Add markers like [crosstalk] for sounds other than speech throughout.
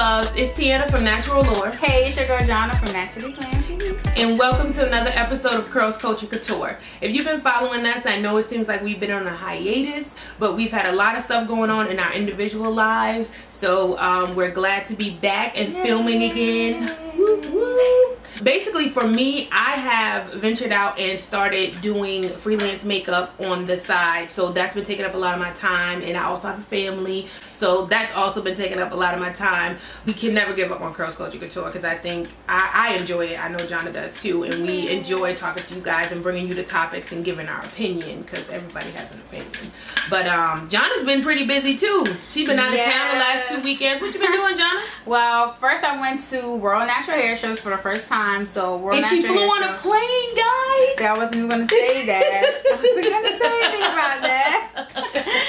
loves. It's Tiana from Natural Lore. Hey, it's your girl Jonna from Naturally Glam TV. And welcome to another episode of Curls Culture Couture. If you've been following us, I know it seems like we've been on a hiatus, but we've had a lot of stuff going on in our individual lives. So um, we're glad to be back and Yay. filming again. Woo, woo. Basically, for me, I have ventured out and started doing freelance makeup on the side. So that's been taking up a lot of my time. And I also have a family. So that's also been taking up a lot of my time. We can never give up on Curls Culture Couture because I think I, I, enjoy it. I know Jonna does too. And we enjoy talking to you guys and bringing you the topics and giving our opinion because everybody has an opinion. But um, Jonna's been pretty busy too. She's been out of town the last two weekends. What you been doing, Jonna? [laughs] well, first I went to World Natural Hair Shows for the first time. So World and Natural she flew on a plane, guys. See, I wasn't even going to say that. [laughs] I wasn't going to say anything about that. [laughs]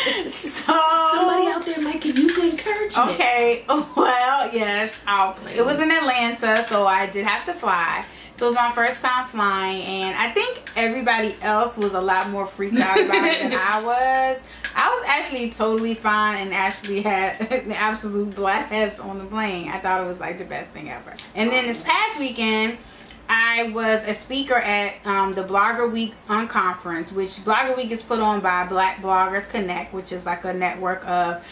Okay. [laughs] Well, yes. I'll, it was in Atlanta, so I did have to fly. So it was my first time flying, and I think everybody else was a lot more freaked out about it than I [laughs] was. I was actually totally fine and actually had [laughs] an absolute blast on the plane. I thought it was like the best thing ever. And then this past weekend, I was a speaker at um, the Blogger Week Unconference, which Blogger Week is put on by Black Bloggers Connect, which is like a network of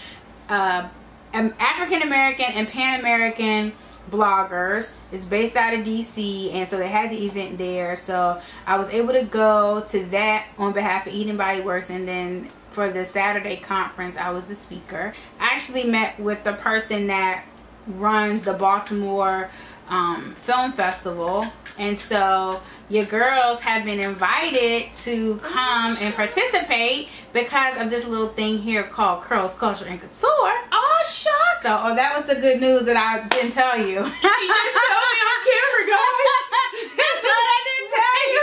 uh, African American and Pan American bloggers. It's based out of DC, and so they had the event there. So I was able to go to that on behalf of Eden Body Works, and then for the Saturday conference, I was the speaker. I actually met with the person that runs the Baltimore um, Film Festival and so your girls have been invited to come and participate because of this little thing here called Curls Culture and Couture. So oh, that was the good news that I didn't tell you. She just told me on camera, guys. [laughs] That's what I didn't tell you.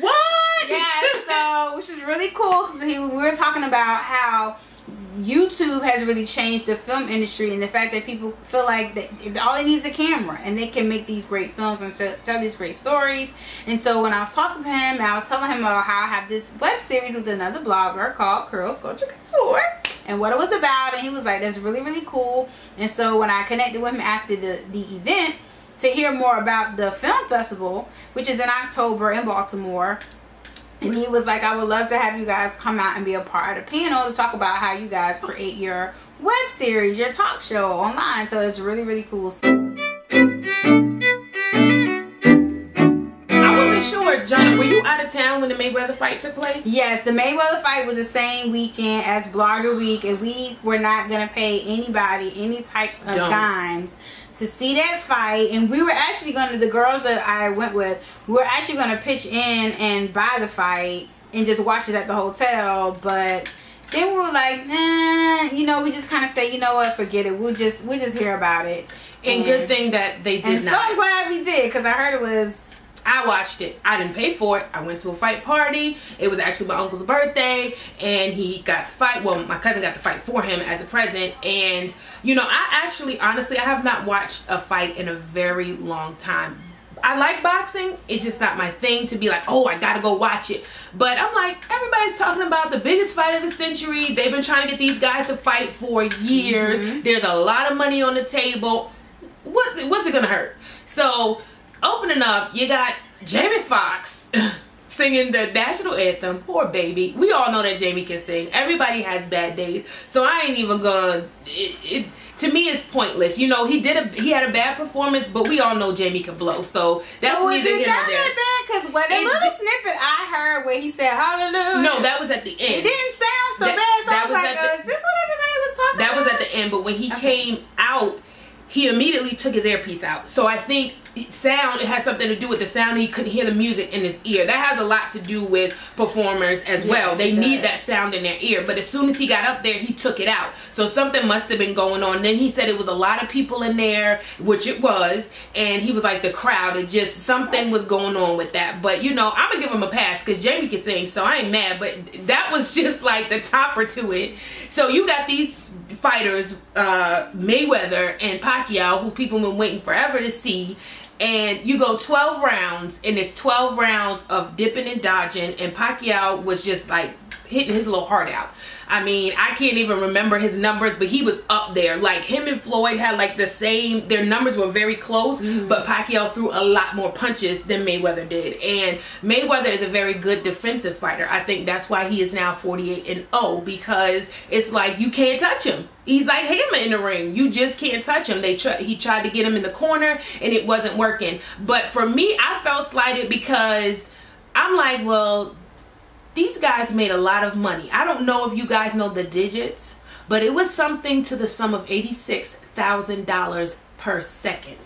[laughs] what? Yeah, so which is really cool because we were talking about how YouTube has really changed the film industry and the fact that people feel like that all they need is a camera and they can make these great films and tell these great stories. And so when I was talking to him, I was telling him about how I have this web series with another blogger called Curls Culture Couture and what it was about. And he was like, that's really, really cool. And so when I connected with him after the, the event to hear more about the film festival, which is in October in Baltimore, and he was like, I would love to have you guys come out and be a part of the panel to talk about how you guys create your web series, your talk show online. So it's really, really cool. Were you out of town when the Mayweather fight took place? Yes, the Mayweather fight was the same weekend as Blogger Week, and we were not going to pay anybody any types of dimes to see that fight. And we were actually going to the girls that I went with we were actually going to pitch in and buy the fight and just watch it at the hotel but then we were like nah you know we just kind of say you know what forget it. We'll just we'll just hear about it. And, and good thing that they did and not so I'm glad we did because I heard it was I watched it. I didn't pay for it. I went to a fight party. It was actually my uncle's birthday and he got the fight. Well, my cousin got the fight for him as a present. And, you know, I actually, honestly, I have not watched a fight in a very long time. I like boxing. It's just not my thing to be like, oh, I gotta go watch it. But I'm like, everybody's talking about the biggest fight of the century. They've been trying to get these guys to fight for years. Mm -hmm. There's a lot of money on the table. What's it, what's it gonna hurt? So opening up, you got Jamie Foxx [laughs] singing the national anthem. Poor baby. We all know that Jamie can sing. Everybody has bad days. So I ain't even gonna... It, it, to me it's pointless. You know, he did a he had a bad performance, but we all know Jamie can blow. So that's so neither here nor there. bad? Because what the little snippet I heard where he said hallelujah. No, that was at the end. It didn't sound so that, bad. So I was, was like, uh, the, is this what everybody was talking That about? was at the end, but when he okay. came out, he immediately took his earpiece out. So I think sound it has something to do with the sound. He couldn't hear the music in his ear. That has a lot to do with performers as well. They need that sound in their ear. But as soon as he got up there he took it out. So something must have been going on. Then he said it was a lot of people in there which it was. And he was like the crowd it just something was going on with that. But you know i'm gonna give him a pass because jamie can sing so i ain't mad. But that was [laughs] just like the topper to it. So you got these fighters uh mayweather and pacquiao who people been waiting forever to see. And you go 12 rounds and it's 12 rounds of dipping and dodging and Pacquiao was just like hitting his little heart out. I mean, I can't even remember his numbers, but he was up there. Like him and Floyd had like the same. Their numbers were very close, mm-hmm. but Pacquiao threw a lot more punches than Mayweather did. And Mayweather is a very good defensive fighter. I think that's why he is now 48 and 0 because it's like you can't touch him. He's like hammer in the ring. You just can't touch him. They try, he tried to get him in the corner and it wasn't working. But for me, I felt slighted because I'm like, well, these guys made a lot of money. I don't know if you guys know the digits, but it was something to the sum of $86,000 per second.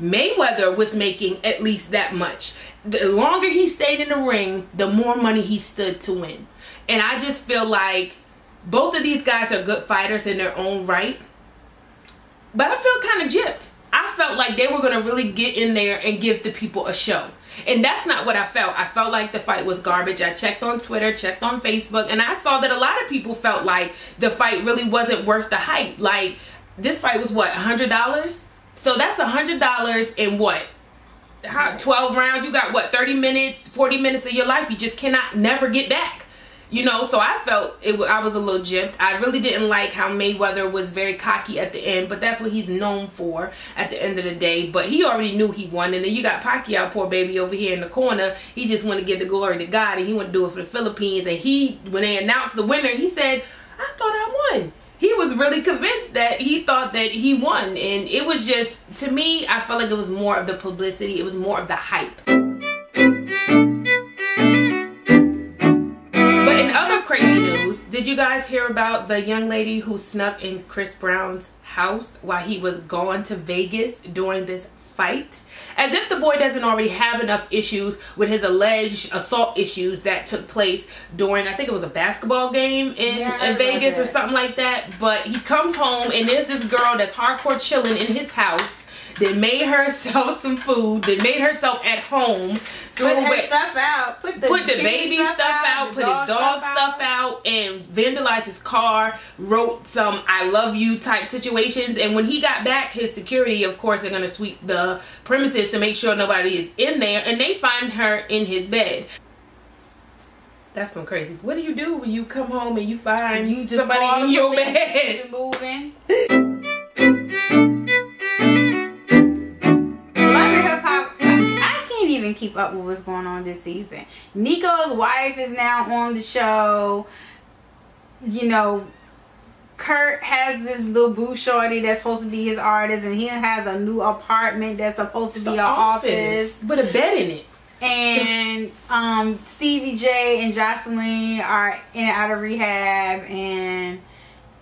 Mayweather was making at least that much. The longer he stayed in the ring, the more money he stood to win. And I just feel like both of these guys are good fighters in their own right. But I feel kind of gypped. I felt like they were going to really get in there and give the people a show. And that's not what I felt. I felt like the fight was garbage. I checked on Twitter, checked on Facebook, and I saw that a lot of people felt like the fight really wasn't worth the hype. Like, this fight was what, $100? So that's $100 in what? How, 12 rounds? You got what, 30 minutes, 40 minutes of your life you just cannot never get back you know so i felt it i was a little gypped. I really didn't like how mayweather was very cocky at the end but that's what he's known for at the end of the day. But he already knew he won and then you got pacquiao poor baby over here in the corner. He just want to give the glory to god and he want to do it for the philippines. And he when they announced the winner he said i thought i won. He was really convinced that he thought that he won and it was just to me i felt like it was more of the publicity. It was more of the hype Did you guys hear about the young lady who snuck in Chris Brown's house while he was gone to Vegas during this fight? As if the boy doesn't already have enough issues with his alleged assault issues that took place during, I think it was a basketball game in, yeah, in Vegas or something like that. But he comes home and there's this girl that's hardcore chilling in his house that made herself [laughs] some food, that made herself at home. Put her away, stuff out. Put the, put the baby stuff, stuff out, out put his dog stuff, stuff out. out, and vandalized his car, wrote some I love you type situations. And when he got back, his security, of course, they're going to sweep the premises to make sure nobody is in there. And they find her in his bed. That's some crazy. What do you do when you come home and you find you just somebody in your bed? Moving. [laughs] keep up with what's going on this season. Nikko's wife is now on the show. You know, Kirk has this little boo shorty that's supposed to be his artist, and he has a new apartment that's supposed to it's be an office. office. But a bed in it. And um, Stevie J and Joseline are in and out of rehab, and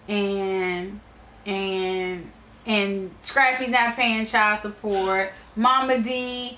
and and and Scrappy not paying child support. Mama Dee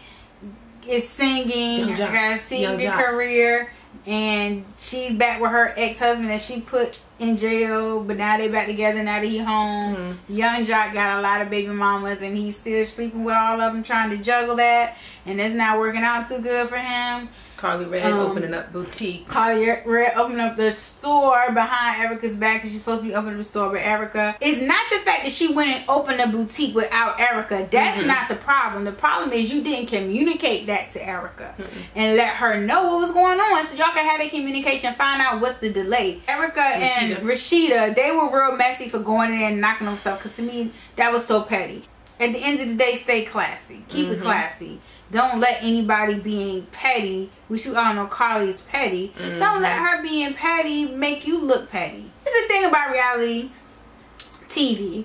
is singing, got a singing career, and she's back with her ex husband that she put in jail, but now they back together now that he home. Mm-hmm. Yung Joc got a lot of baby mamas, and he's still sleeping with all of them, trying to juggle that, and it's not working out too good for him. Karlie Redd um, opening up boutique. Karlie Redd opening up the store behind Erica's back because she's supposed to be opening the store with Erica. It's not the fact that she went and opened a boutique without Erica. That's mm-hmm. not the problem. The problem is you didn't communicate that to Erica mm-hmm. and let her know what was going on so y'all can have that communication, find out what's the delay. Erica Rasheeda. and Rasheeda, they were real messy for going in and knocking themselves because to me that was so petty. At the end of the day, stay classy. Keep mm-hmm. it classy. Don't let anybody being petty, which you all know Karlie's petty. Mm-hmm. Don't let her being petty make you look petty. This is the thing about reality TV.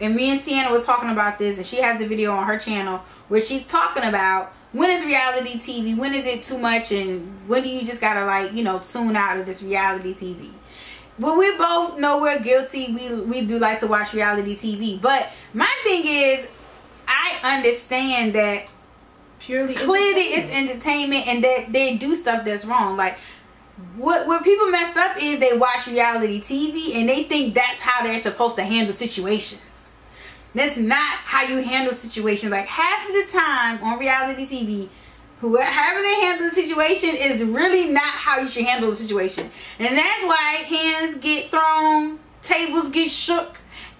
And me and Tiana was talking about this, and she has a video on her channel where she's talking about when is reality TV, when is it too much, and when do you just gotta like, you know, tune out of this reality TV. Well, we both know we're guilty. We we do like to watch reality TV, but my thing is, I understand that purely clearly it's entertainment and that they do stuff that's wrong like what what people mess up is they watch reality TV and they think that's how they're supposed to handle situations. That's not how you handle situations. Like half of the time on reality TV, whoever they handle the situation is really not how you should handle the situation. And that's why hands get thrown, tables get shook,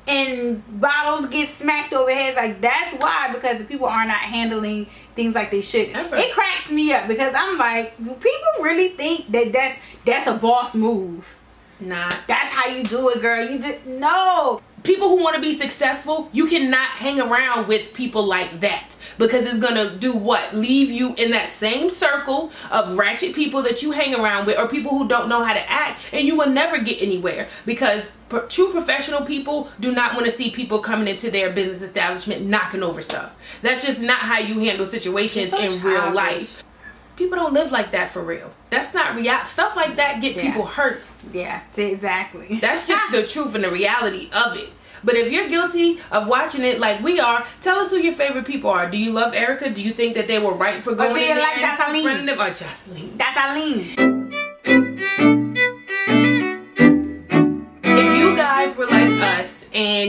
and bottles get smacked over heads. Like that's why because the people are not handling things like they should. Ever. It cracks me up because I'm like, people really think that that's that's a boss move? Nah. That's how you do it, girl. You did no. People who want to be successful, you cannot hang around with people like that because it's gonna do what? Leave you in that same circle of ratchet people that you hang around with, or people who don't know how to act, and you will never get anywhere because true professional people do not want to see people coming into their business establishment knocking over stuff. That's just not how you handle situations so in real life. People don't live like that for real. That's not real. Stuff like that get Yeah. people hurt. Yeah, exactly. That's just the [laughs] truth and the reality of it. But if you're guilty of watching it like we are, tell us who your favorite people are. Do you love Erica? Do you think that they were right for going do in you there like and Joseline? confronting them? Or Joseline? That's Aline.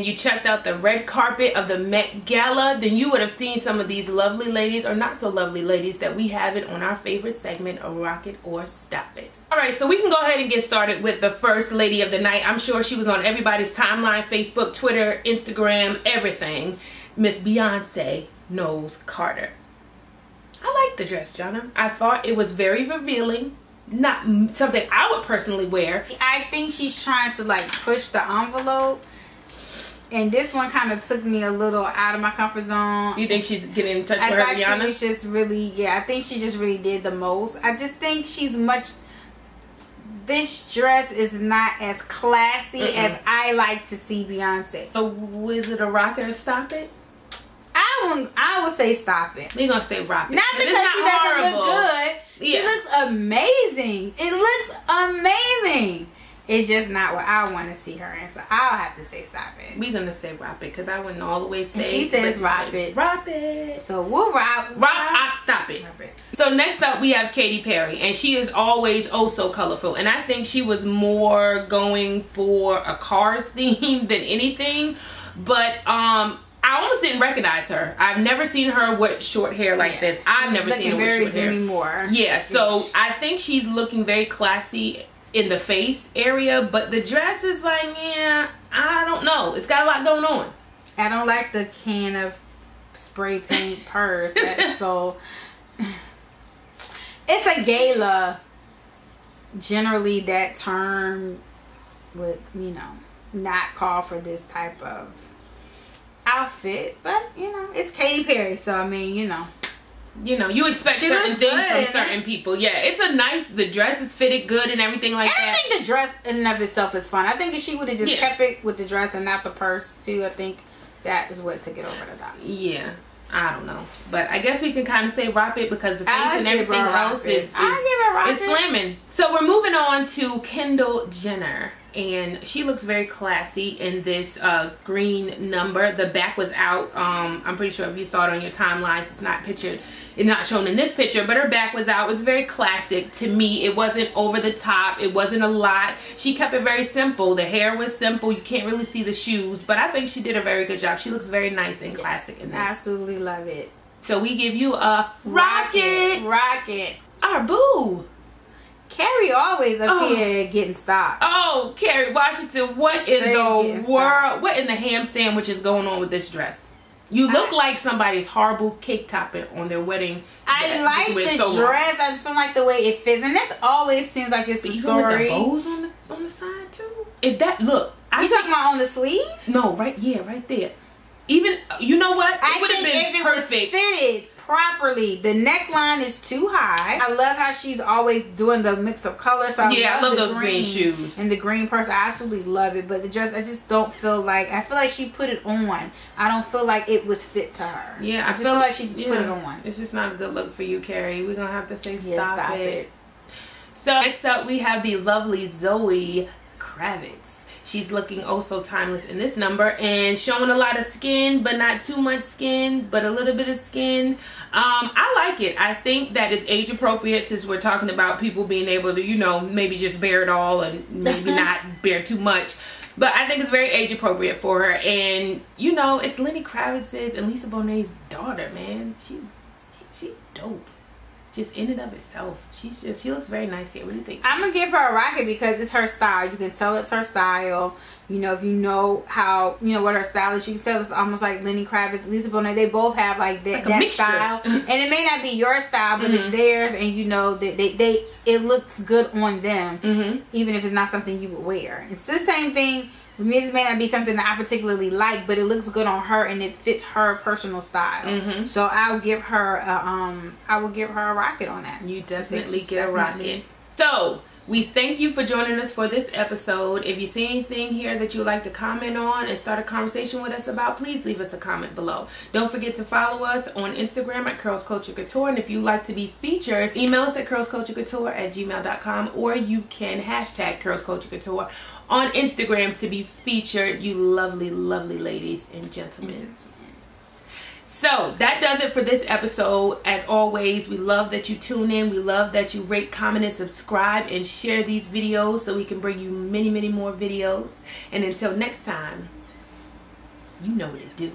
You checked out the red carpet of the Met Gala, then you would have seen some of these lovely ladies or not so lovely ladies that we have it on our favorite segment, Rock It or Stop It. Alright, so we can go ahead and get started with the first lady of the night. I'm sure she was on everybody's timeline, Facebook, Twitter, Instagram, everything. Miss Beyonce Knowles Carter. I like the dress, Jonna. I thought it was very revealing. Not something I would personally wear. I think she's trying to like push the envelope. And this one kind of took me a little out of my comfort zone. You think she's getting in touch I with her thought she was just really, yeah, I think she just really did the most. I just think she's much. This dress is not as classy Mm-mm. as I like to see Beyonce. So was it a rocket or stop it? I would, I would say stop it. We're gonna say rocket. Not It's because she doesn't horrible. look good. She Yeah. looks amazing. It looks amazing. It's just not what I want to see her in. So I'll have to say stop it. We're gonna say rap it because I wouldn't always say. And she says let's say rocket. Rocket. So we'll rock. Rock, op, stop it. It. So next up we have Katy Perry, and she is always oh so colorful. And I think she was more going for a Cars [laughs] theme than anything. But um, I almost didn't recognize her. I've never seen her with short hair like Yeah, this. I've never seen her with very short hair. Moore. Yeah, so I think she's looking very classy in the face area, but the dress is like, yeah, I don't know. It's got a lot going on. I don't like the can of spray paint [laughs] purse. That's so. It's a gala. Generally, that term would you know not call for this type of outfit, but you know it's Katy Perry, so I mean you know You know, you expect She certain things good from certain people. Yeah, it's a nice. The dress is fitted good and everything like And I think the dress in and of itself is fun. I think if she would have just Yeah. kept it with the dress and not the purse too, I think that is what took it over the top. Yeah, I don't know, but I guess we can kind of say wrap it because the face I'd and everything else is is, I'd give her a rock is slamming. So we're moving on to Kendall Jenner. And she looks very classy in this uh, green number. The back was out. Um, I'm pretty sure if you saw it on your timelines, it's not pictured, it's not shown in this picture. But her back was out. It was very classic to me. It wasn't over the top. It wasn't a lot. She kept it very simple. The hair was simple. You can't really see the shoes, but I think she did a very good job. She looks very nice and classic in this. Absolutely love it. So we give you a rocket. Rocket. Our boo. Kerry always up Oh. here getting stopped. Oh, Kerry Washington, what She in the world? stopped. What in the ham sandwich is going on with this dress? You look I- like somebody's horrible cake topping on their wedding. I like the so dress. I just don't like the way it fits, and this always seems like it's the even with the bows on the on the side too. If that look, I You think, talking about on the sleeve? no right, yeah, right there. Even you know what? It I would have been if it perfect. fitted properly, the neckline is too high. I love how she's always doing the mix of colors. So I Yeah, I love those green shoes. and the green purse. I absolutely love it, but the dress I just don't feel like. I feel like she put it on. I don't feel like it was fit to her. Yeah, I, just feel like she just put it on. It's just not a good look for you, Kerry. We're gonna have to say stop, Yeah, stop it. it. So next up, we have the lovely Zoe Kravitz. She's looking oh so timeless in this number and showing a lot of skin, but not too much skin, but a little bit of skin. Um, I like it. I think that it's age appropriate since we're talking about people being able to, you know, maybe just bear it all and maybe [laughs] not bear too much. But I think it's very age appropriate for her. And, you know, it's Lenny Kravitz's and Lisa Bonet's daughter, man. She's, she's dope. Just in and of itself, she's just she looks very nice here. What do you think? I'm gonna give her a rocket because it's her style. You can tell it's her style. You know, if you know how you know what her style is, you can tell it's almost like Lenny Kravitz, Lisa Bonet. They both have like that, Like that style, and it may not be your style, but Mhm. it's theirs, and you know that they, they it looks good on them, Mm-hmm. even if it's not something you would wear. It's the same thing. This may not be something that I particularly like, but it looks good on her and it fits her personal style. Mhm. So I'll give her a, um I will give her a rocket on that. You It's definitely get a rocket. So we thank you for joining us for this episode. If you see anything here that you'd like to comment on and start a conversation with us about, please leave us a comment below. Don't forget to follow us on Instagram at Curls Culture Couture. And if you'd like to be featured, email us at curlsculturecouture at gmail.com or you can hashtag Curls Culture Couture on Instagram to be featured, you lovely, lovely ladies and gentlemen. So that does it for this episode. As always, we love that you tune in. We love that you rate, comment, and subscribe and share these videos so we can bring you many, many more videos. And until next time, you know what to do.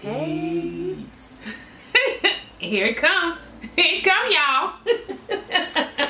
Peace. [laughs] Here it come. Here it come, y'all. [laughs]